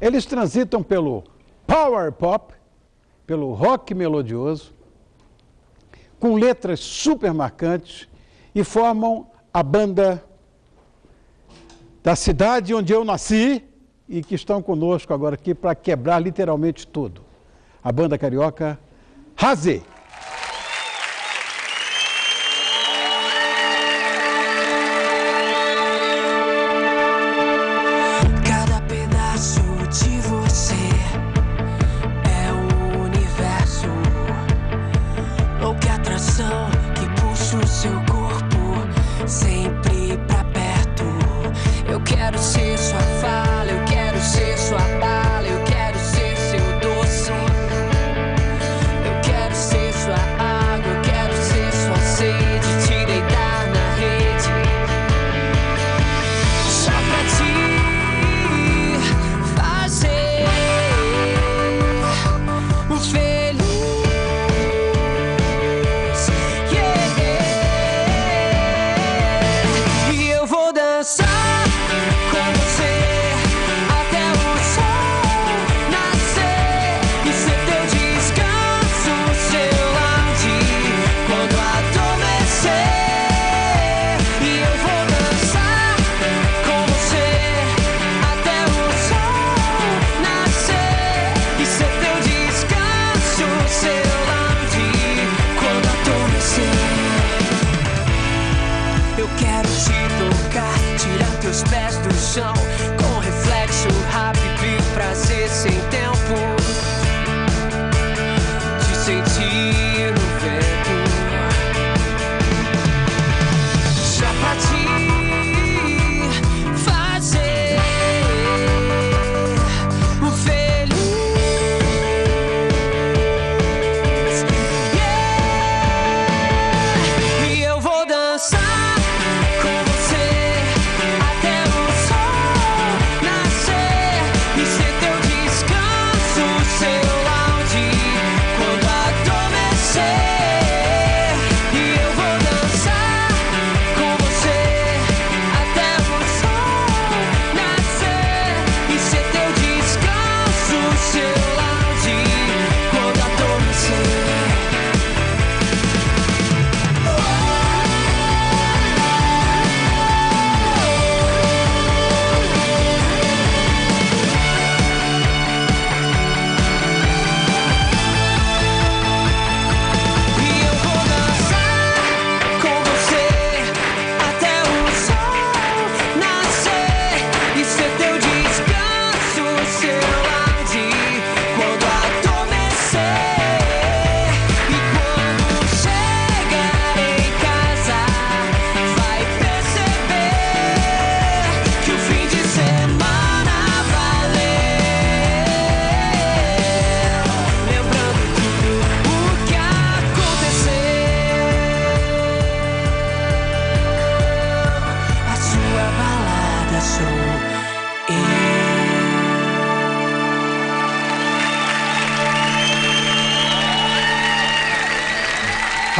Eles transitam pelo power pop, pelo rock melodioso, com letras super marcantes e formam a banda da cidade onde eu nasci e que estão conosco agora aqui para quebrar literalmente tudo. A banda carioca Razê.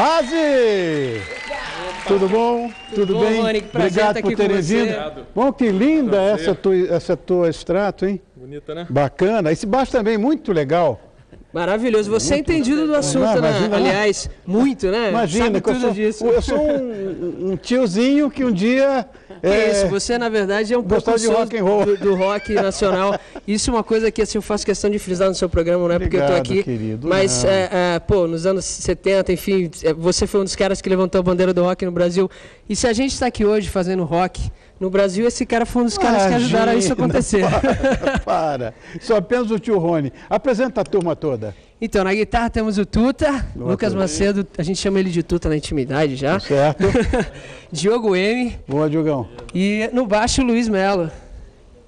Razi! Tudo bom? Tudo bom, bem? Rony? Obrigado estar por terem vindo. Bom, que linda Prazer. essa tua, essa tua extrato, hein? Bonita, né? Bacana. Esse baixo também muito legal. Maravilhoso. Você é entendido do assunto, Não, né? imagina, não. Aliás, muito, né? Imagina, Sabe que eu tudo sou, disso. eu sou um, um tiozinho que um dia. Que é, isso, você na verdade é um gostava de rock and roll. Do, do rock nacional. Isso é uma coisa que assim, eu faço questão de frisar no seu programa, não é porque eu tô Obrigado, aqui. querido. Mas, é, é, pô, nos anos 70, enfim, é, você foi um dos caras que levantou a bandeira do rock no Brasil. E se a gente está aqui hoje fazendo rock no Brasil, esse cara foi um dos caras que ajudaram isso a Imagina, acontecer. Para, para. Só apenas o tio Rony. Apresenta a turma toda. Então, na guitarra temos o Tuta, Boa Lucas tarde. Macedo, a gente chama ele de Tuta na intimidade já. Certo? Diogo M. Boa, Diogão. E no baixo, Luiz Melo,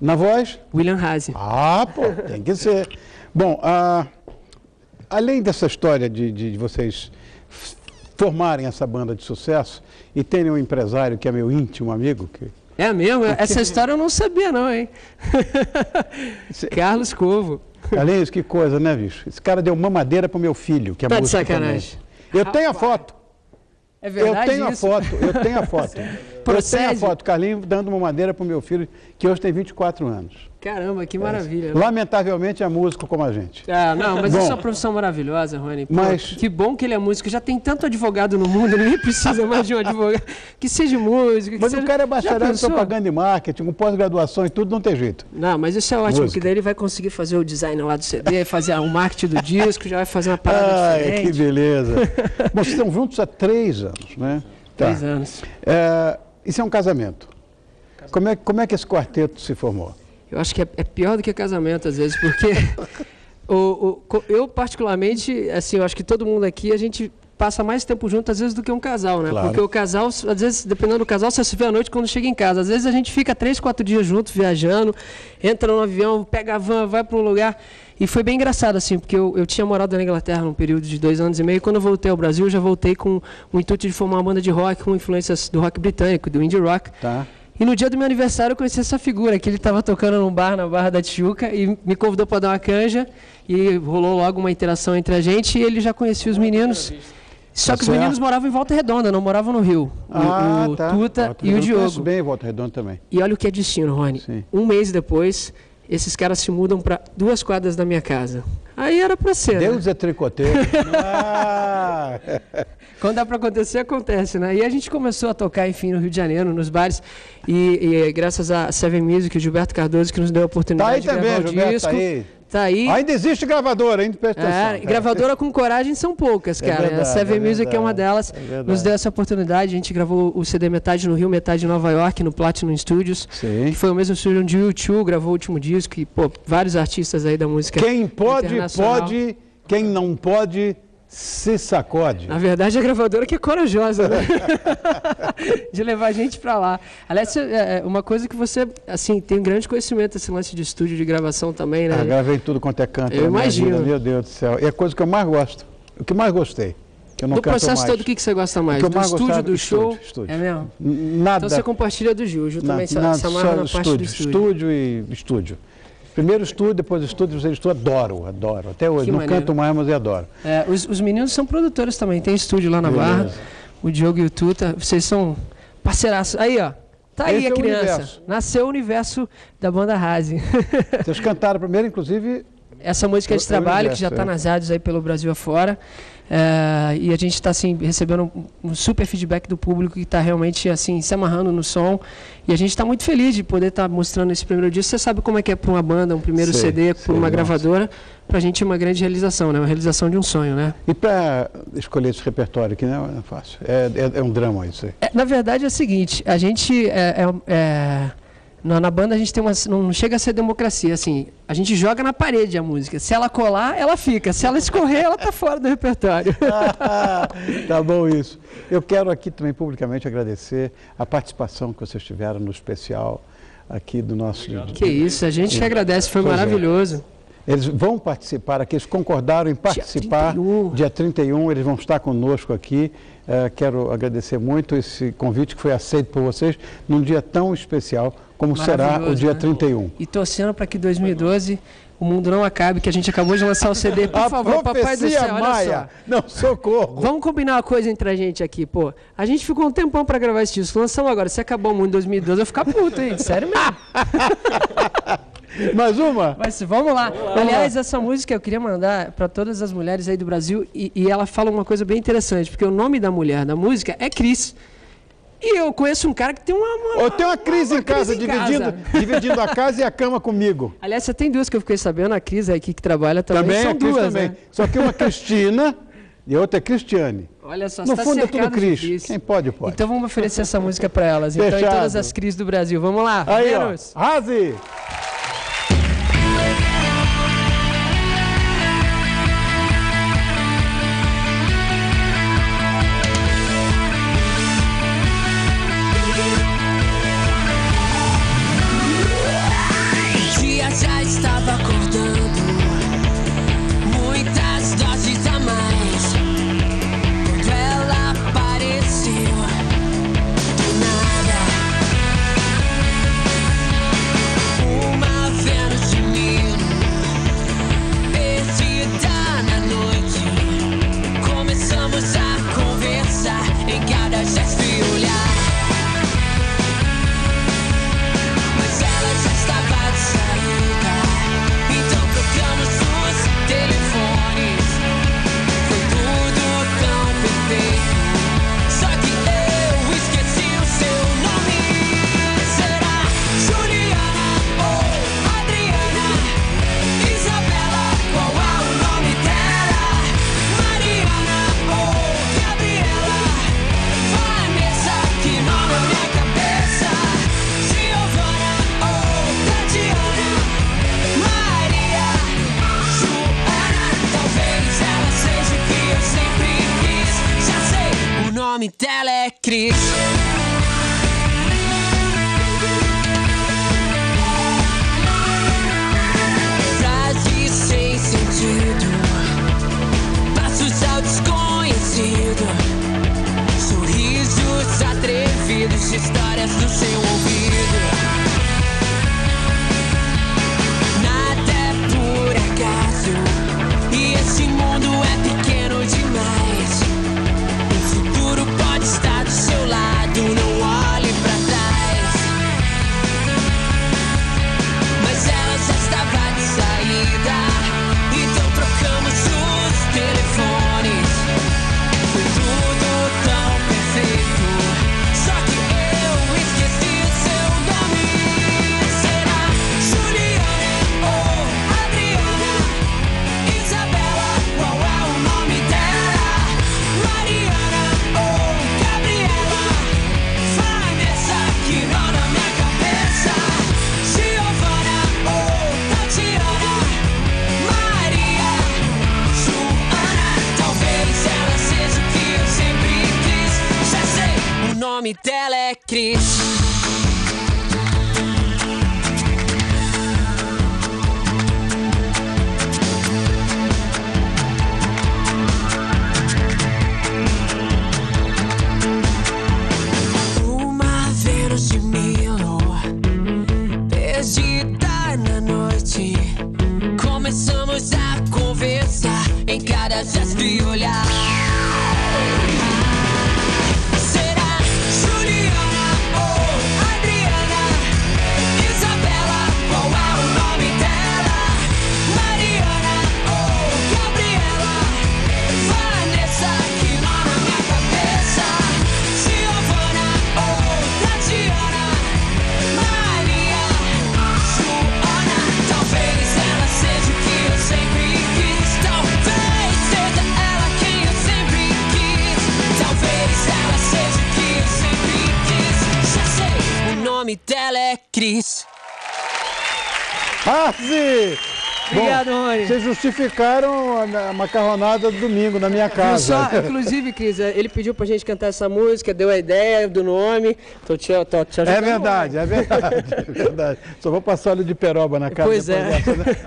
Na voz? William Haase. Ah, pô, tem que ser. Bom, ah, além dessa história de, de vocês f- formarem essa banda de sucesso e terem um empresário que é meu íntimo amigo, que É mesmo? Essa história eu não sabia não, hein? Cê- Carlos Covo. além disso, que coisa, né, bicho? Esse cara deu mamadeira pro meu filho, que é Tá de músico sacanagem. também. Eu tenho a foto. É Eu verdade tenho a isso? foto, eu tenho a foto. Eu procede. tenho a foto, Carlinhos dando uma madeira para o meu filho, que hoje tem 24 anos. Caramba, que maravilha. Lamentavelmente é músico como a gente. Ah, não, mas Bom. isso é uma profissão maravilhosa, Rony. Pô, Mas- Que bom que ele é músico. Já tem tanto advogado no mundo, ninguém precisa mais de um advogado. Que seja músico. que Mas seja... o cara é bacharel em propaganda e marketing, com pós-graduação e tudo, não tem jeito. Não, mas isso é ótimo, Música. porque daí ele vai conseguir fazer o design lá do CD, fazer o marketing do disco, já vai fazer uma parada Ai, que diferente. beleza. Bom, vocês estão juntos há três anos, né? Tá. Três anos. É, isso é um casamento. Como é, como é que esse quarteto se formou? Eu acho que é, é pior do que casamento, às vezes, porque o, o- eu, particularmente, assim, eu acho que todo mundo aqui, a gente passa mais tempo junto, às vezes, do que um casal, né? Claro. Porque o casal, às vezes, dependendo do casal, você se vê à noite quando chega em casa. Às vezes a gente fica três, quatro dias junto, viajando, entra no avião, pega a van, vai para um lugar. E foi bem engraçado, assim, porque eu, eu tinha morado na Inglaterra num período de dois anos e meio. E quando eu voltei ao Brasil, eu já voltei com o intuito de formar uma banda de rock com influências do rock britânico, do indie rock. Tá? E no dia do meu aniversário eu conheci essa figura, que ele estava tocando num bar na Barra da Tijuca e me convidou para dar uma canja e rolou logo uma interação entre a gente e ele já conhecia os meninos. Só Tá que os meninos moravam em Volta Redonda, não moravam no Rio. O, Ah, o tá. Tuta Volta e o eu conheço Diogo. bem Volta Redonda também. E olha o que é destino, Rony. Sim. Um mês depois, esses caras se mudam para duas quadras da minha casa. Aí era para ser. né? Deus é tricoteiro. ah, Quando dá para acontecer, acontece, né? E a gente começou a tocar, enfim, no Rio de Janeiro, nos bares. E, e graças a Seven Music, o Gilberto Cardoso, que nos deu a tá oportunidade aí de também, gravar o Gilberto, disco. tá aí. Tá aí. Ainda existe gravadora, ainda É, gravadora com coragem são poucas, É cara. a verdade, Seven é Music é uma delas. é nos deu essa oportunidade. A gente gravou o CD metade no Rio, metade em Nova York, no Platinum Studios. Sim. Que foi o mesmo estúdio onde o U2 gravou o último disco. E, pô, vários artistas aí da música. Quem pode, pode. Quem não pode, se sacode. Na verdade, a gravadora que é corajosa, né? de levar a gente pra lá. Aliás, é é uma coisa que você, assim, tem um grande conhecimento esse lance de estúdio de gravação também, né? Ah, gravei tudo quanto é canto. Eu imagino. vida, meu Deus do céu. E é a coisa que eu mais gosto. O que mais gostei. Que eu não do processo mais. todo, o que, que você gosta mais? Do estúdio, gostava- do estúdio, show? estúdio. É mesmo? Nada. Então você compartilha do Gil. O Gil também se, na, se amarra só na parte estúdio, do estúdio. estúdio e estúdio. Primeiro estúdio, depois estúdio, depois estúdio. Adoro, adoro. Até hoje. Que não maneiro. canto mais, mas eu adoro. É, os, os meninos são produtores também, tem estúdio lá na Beleza. Barra. O Diogo e o Tuta, vocês são parceiraços. Aí, ó. Tá aí Esse a é o criança. universo. Nasceu o universo da banda Rase. Vocês cantaram primeiro, inclusive, Essa música É de trabalho que já está nas rádios aí pelo Brasil afora. É, e a gente está assim, recebendo um, um super feedback do público que está realmente assim, se amarrando no som. E a gente está muito feliz de poder estar mostrando esse primeiro disco. Você sabe como é que é para uma banda, um primeiro Sei, CD, por uma nossa. gravadora. Para a gente é uma grande realização, né? Uma realização de um sonho, né? E para escolher esse repertório aqui não é fácil. É, é- é um drama isso aí. É, na verdade é o seguinte, a gente é- é, na, na banda a gente tem uma não chega a ser democracia, assim, a gente joga na parede a música. Se ela colar, ela fica. Se ela escorrer, ela tá fora do repertório. tá bom isso. Eu quero aqui também publicamente agradecer a participação que vocês tiveram no especial aqui do nosso. que isso, a gente que agradece, foi Pois é. Eles vão participar aqui, eles concordaram em participar 31. dia 31, eles vão estar conosco aqui. Eh, quero agradecer muito esse convite que foi aceito por vocês num dia tão especial como será o dia né? 31. E torcendo para que 2012 o mundo não acabe, que a gente acabou de lançar o CD. Por a favor, papai do céu, olha Maia! só. Não, socorro! Vamos combinar uma coisa entre a gente aqui, pô. A gente ficou um tempão pra gravar esse disco. Lançamos agora. Se acabar o mundo em 2012, eu vou ficar puto, hein? Sério mesmo. Mais uma? Mas vamos lá. Aliás, essa música eu queria mandar para todas as mulheres aí do Brasil e, e ela fala uma coisa bem interessante, porque o nome da mulher da música é Cris. E eu conheço um cara que tem uma. uma Eu tenho uma crise em casa, crise em dividindo, casa. dividindo a casa e a cama comigo. Aliás, você tem duas que eu fiquei sabendo, a Cris aqui que trabalha também. Também, São a Cris duas, também. né? Só que uma é Cristina e a outra é Cristiane. Olha só, No você tá fundo é tudo Cris. Cris. Quem pode, pode. Então vamos oferecer essa música para elas. Então, em Fechado. todas as Cris do Brasil. Vamos lá. Aí, ó. Vênus. Razi! chiami Telecrix nome. Uma Vênus de Milo Perdida na noite Começamos a conversar Em gesto e olhar Cris. Arze! Obrigado, Bom, Rony. Vocês justificaram a macarronada do domingo na minha casa. só? Inclusive, Cris, eh, ele pediu pra gente cantar essa música, deu a ideia do nome. Tô te, tô te É verdade, é verdade, é verdade. Só vou passar óleo de peroba na casa Pois é. né?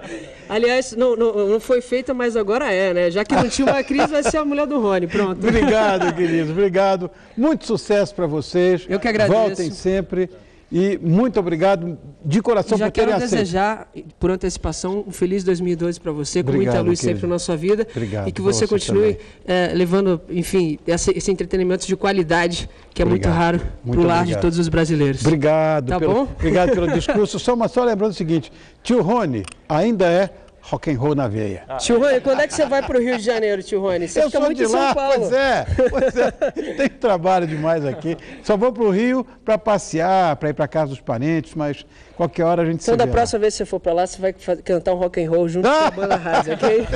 Aliás, não, não, não foi feita, mas agora é, né? Já que não tinha uma Cris, vai ser a mulher do Rony. Pronto. Obrigado, queridos, obrigado. Muito sucesso para vocês. Eu que agradeço. Voltem sempre. E muito obrigado de coração Já por terem quero aceito. desejar, por antecipação, um feliz 2012 para você, com muita Obrigado, luz querido. sempre na sua vida. Obrigado, e que você você continue eh, levando, enfim, essa- esse entretenimento de qualidade, que é muito raro para o lar de todos os brasileiros. Obrigado, Tá pelo, bom? obrigado pelo discurso. Só, mas só lembrando o seguinte, tio Rony ainda é rock and roll na veia. Tio Rony, quando é que você vai para o Rio de Janeiro, tio Rony? Você Eu fica sou muito de em São lá, Paulo. pois é, pois é. Tem trabalho demais aqui. Só vou para o Rio para passear, para ir para casa dos parentes, mas qualquer hora a gente se Então, da vê lá. próxima vez que você for para lá, você vai cantar um rock and roll junto com a banda Rasa, ok?